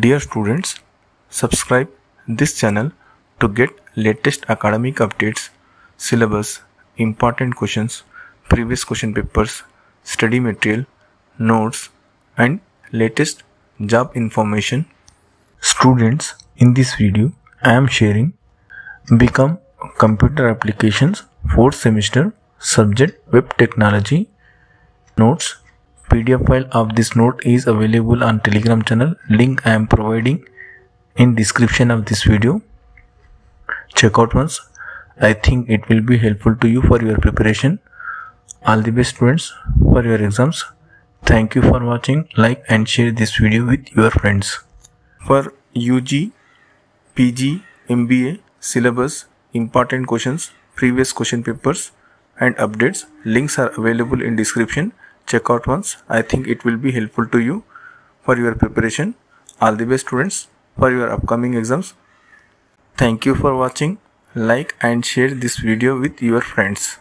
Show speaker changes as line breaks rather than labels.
Dear students, subscribe this channel to get latest academic updates, syllabus, important questions, previous question papers, study material, notes and latest job information. Students, in this video I am sharing Bcom Computer Applications 4th semester subject Web Technology notes pdf file of this note is available on telegram channel. Link i am providing in description of this video. Check out once. I think it will be helpful to you for your preparation. All the best students for your exams. Thank you for watching. Like and share this video with your friends. For ug pg mba syllabus important questions previous question papers and updates links are available in description check out once. I think it will be helpful to you for your preparation. All the best students for your upcoming exams. Thank you for watching. Like and share this video with your friends